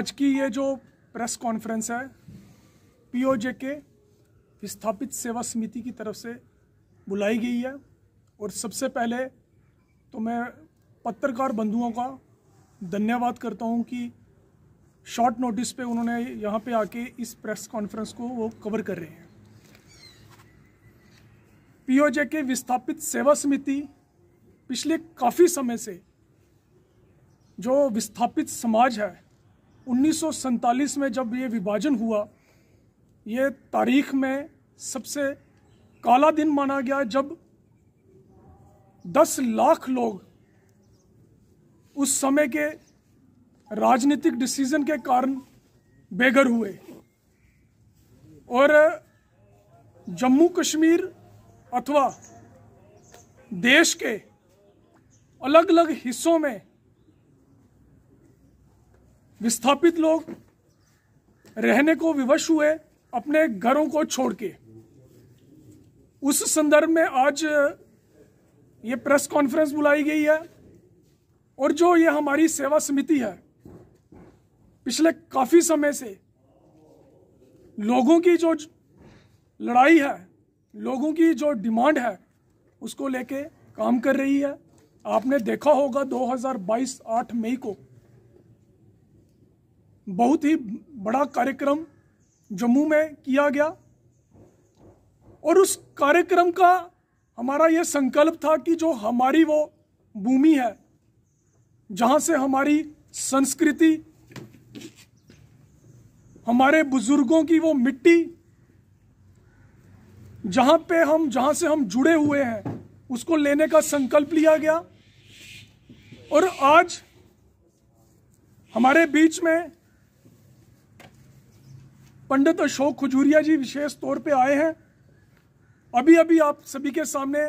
आज की ये जो प्रेस कॉन्फ्रेंस है पीओजे के विस्थापित सेवा समिति की तरफ़ से बुलाई गई है। और सबसे पहले तो मैं पत्रकार बंधुओं का धन्यवाद करता हूँ कि शॉर्ट नोटिस पे उन्होंने यहाँ पे आके इस प्रेस कॉन्फ्रेंस को वो कवर कर रहे हैं। पीओजे के विस्थापित सेवा समिति पिछले काफ़ी समय से जो विस्थापित समाज है उन्नीस में जब ये विभाजन हुआ, ये तारीख में सबसे काला दिन माना गया जब 10 लाख लोग उस समय के राजनीतिक डिसीज़न के कारण बेघर हुए। और जम्मू कश्मीर अथवा देश के अलग अलग हिस्सों में विस्थापित लोग रहने को विवश हुए अपने घरों को छोड़ के। उस संदर्भ में आज ये प्रेस कॉन्फ्रेंस बुलाई गई है और जो ये हमारी सेवा समिति है, पिछले काफ़ी समय से लोगों की जो लड़ाई है, लोगों की जो डिमांड है, उसको लेके काम कर रही है। आपने देखा होगा 2022 8 मई को बहुत ही बड़ा कार्यक्रम जम्मू में किया गया। और उस कार्यक्रम का हमारा यह संकल्प था कि जो हमारी वो भूमि है, जहाँ से हमारी संस्कृति, हमारे बुज़ुर्गों की वो मिट्टी, जहाँ पे हम, जहाँ से हम जुड़े हुए हैं, उसको लेने का संकल्प लिया गया। और आज हमारे बीच में पंडित अशोक खजूरिया जी विशेष तौर पे आए हैं। अभी अभी आप सभी के सामने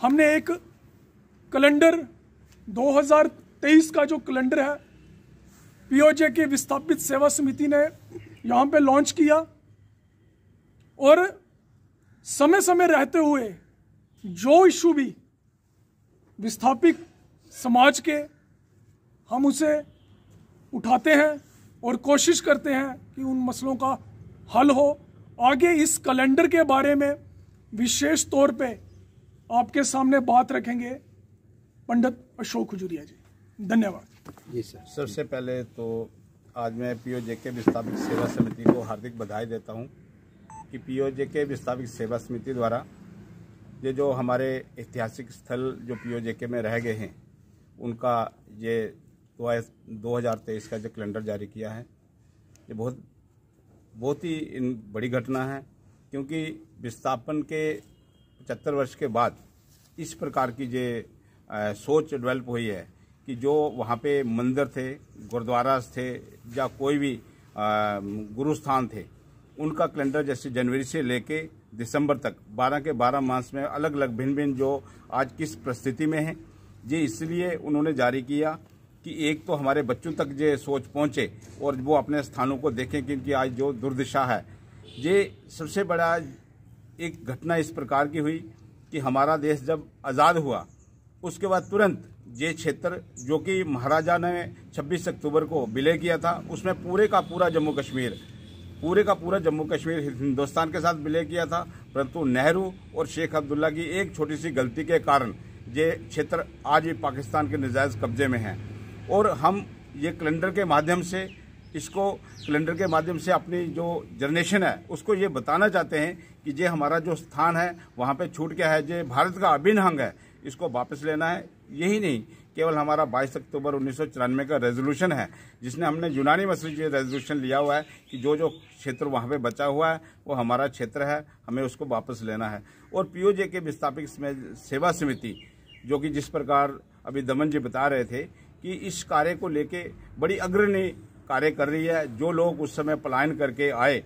हमने एक कैलेंडर 2023 का जो कैलेंडर है, पीओजे के विस्थापित सेवा समिति ने यहाँ पे लॉन्च किया। और समय समय रहते हुए जो इशू भी विस्थापित समाज के, हम उसे उठाते हैं। और कोशिश करते हैं कि उन मसलों का हल हो। आगे इस कैलेंडर के बारे में विशेष तौर पे आपके सामने बात रखेंगे पंडित अशोक खजूरिया जी। धन्यवाद। जी सर, सबसे पहले तो आज मैं पीओजे के विस्थापित सेवा समिति को हार्दिक बधाई देता हूँ कि पीओजे के विस्थापित सेवा समिति द्वारा ये जो हमारे ऐतिहासिक स्थल जो पीओजे के में रह गए हैं, उनका ये दो हज़ार तेईस का जो कैलेंडर जारी किया है, ये बहुत बहुत ही इन बड़ी घटना है, क्योंकि विस्थापन के पचहत्तर वर्ष के बाद इस प्रकार की जो सोच डेवलप हुई है कि जो वहाँ पे मंदिर थे, गुरुद्वारा थे, या कोई भी गुरु स्थान थे, उनका कैलेंडर जैसे जनवरी से लेके दिसंबर तक 12 के 12 मास में अलग अलग भिन्न भिन्न जो आज किस परिस्थिति में है ये इसलिए उन्होंने जारी किया कि एक तो हमारे बच्चों तक ये सोच पहुँचे और वो अपने स्थानों को देखें कि इनकी आज जो दुर्दशा है। ये सबसे बड़ा एक घटना इस प्रकार की हुई कि हमारा देश जब आज़ाद हुआ, उसके बाद तुरंत ये क्षेत्र, जो कि महाराजा ने 26 अक्टूबर को विलय किया था, उसमें पूरे का पूरा जम्मू कश्मीर, पूरे का पूरा जम्मू कश्मीर हिंदुस्तान के साथ विलय किया था, परंतु नेहरू और शेख अब्दुल्ला की एक छोटी सी गलती के कारण ये क्षेत्र आज भी पाकिस्तान के नजायज कब्जे में है। और हम ये कैलेंडर के माध्यम से, इसको कैलेंडर के माध्यम से अपनी जो जनरेशन है, उसको ये बताना चाहते हैं कि ये हमारा जो स्थान है, वहाँ पे छूट गया है ये भारत का अभिन्न अंग है, इसको वापस लेना है। यही नहीं, केवल हमारा 22 अक्टूबर उन्नीस सौ चौरानवे का रेजोल्यूशन है, जिसने हमने यूनानी मसले ये रेजोल्यूशन लिया हुआ है कि जो जो क्षेत्र वहाँ पे बचा हुआ है, वो हमारा क्षेत्र है, हमें उसको वापस लेना है। और पीओजे के विस्थापित सेवा समिति, जो कि जिस प्रकार अभी दमन जी बता रहे थे कि इस कार्य को लेके बड़ी अग्रणी कार्य कर रही है, जो लोग उस समय पलायन करके आए,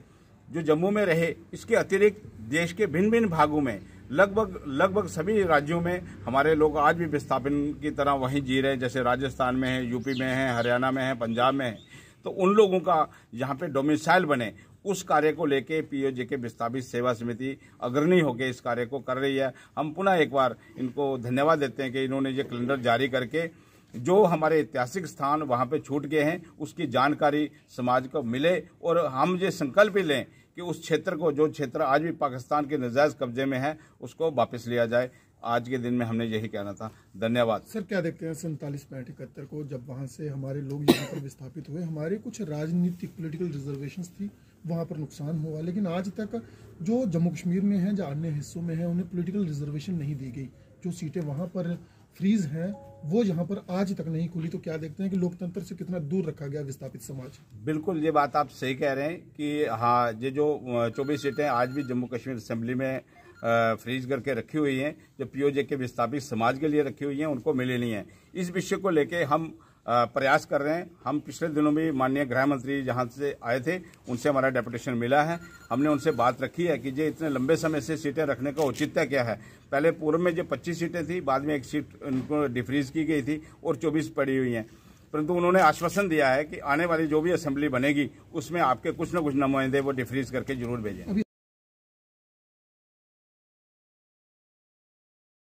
जो जम्मू में रहे, इसके अतिरिक्त देश के भिन्न भिन्न भागों में, लगभग लगभग सभी राज्यों में हमारे लोग आज भी विस्थापन की तरह वहीं जी रहे हैं, जैसे राजस्थान में है, यूपी में है, हरियाणा में है, पंजाब में है। तो उन लोगों का यहाँ पे डोमिसाइल बने, उस कार्य को लेके पीओजे के विस्थापित सेवा समिति अग्रणी होकर इस कार्य को कर रही है। हम पुनः एक बार इनको धन्यवाद देते हैं कि इन्होंने ये कैलेंडर जारी करके जो हमारे ऐतिहासिक स्थान वहाँ पे छूट गए हैं, उसकी जानकारी समाज को मिले और हम ये संकल्प भी लें कि उस क्षेत्र को, जो क्षेत्र आज भी पाकिस्तान के नजायज कब्जे में है, उसको वापस लिया जाए। आज के दिन में हमने यही कहना था। धन्यवाद। सर, क्या देखते हैं सैंतालीस पैंठ इकहत्तर को, जब वहाँ से हमारे लोग यहाँ पर विस्थापित हुए, हमारे कुछ राजनीतिक पोलिटिकल रिजर्वेशन थी, वहाँ पर नुकसान हुआ, लेकिन आज तक जो जम्मू कश्मीर में है या अन्य हिस्सों में है, उन्हें पोलिटिकल रिजर्वेशन नहीं दी गई। जो सीटें वहाँ पर फ्रीज हैं, वो यहाँ पर आज तक नहीं खुली तो क्या देखते हैं कि लोकतंत्र से कितना दूर रखा गया विस्थापित समाज? बिल्कुल, ये बात आप सही कह रहे हैं कि हाँ ये जो चौबीस सीटें आज भी जम्मू कश्मीर असेंबली में फ्रीज करके रखी हुई हैं, जो पीओजे के विस्थापित समाज के लिए रखी हुई हैं, उनको मिली नहीं है। इस विषय को लेके हम प्रयास कर रहे हैं। हम पिछले दिनों में माननीय गृह मंत्री जहाँ से आए थे, उनसे हमारा डेपुटेशन मिला है। हमने उनसे बात रखी है कि ये इतने लंबे समय से सीटें रखने का औचित्य क्या है? पहले पूर्व में जो 25 सीटें थी, बाद में एक सीट उनको डिफ्रीज की गई थी और 24 पड़ी हुई हैं। परंतु उन्होंने आश्वासन दिया है कि आने वाली जो भी असेंबली बनेगी, उसमें आपके कुछ न कुछ नुमाइंदे वो डिफ्रीज करके ज़रूर भेजें।